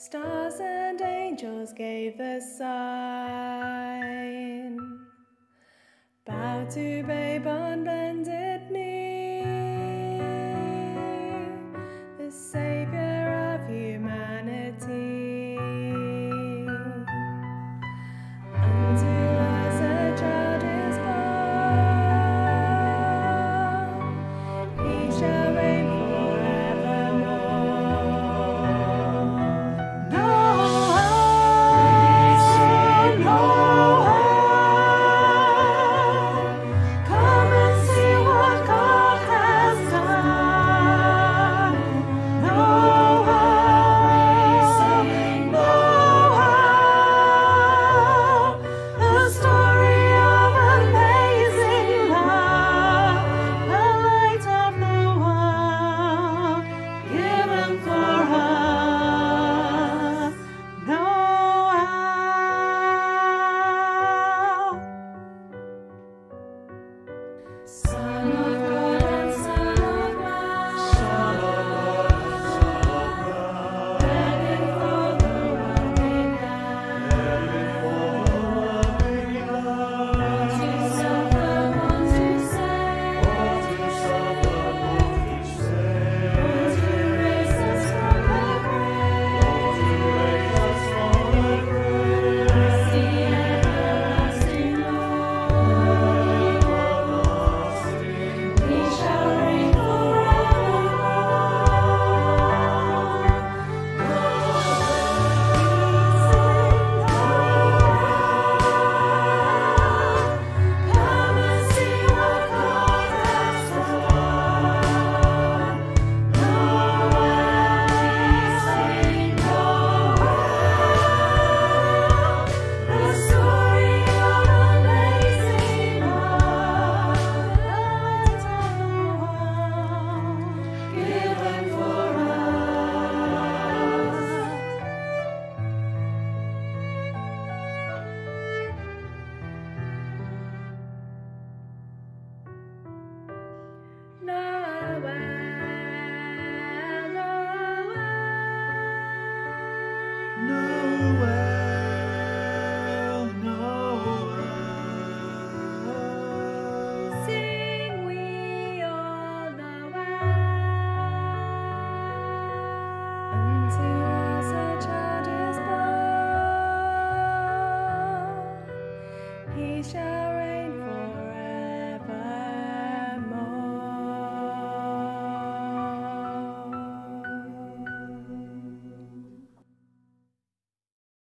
Stars and angels gave the sign. Bow to babe unbending. Sun. Alicia.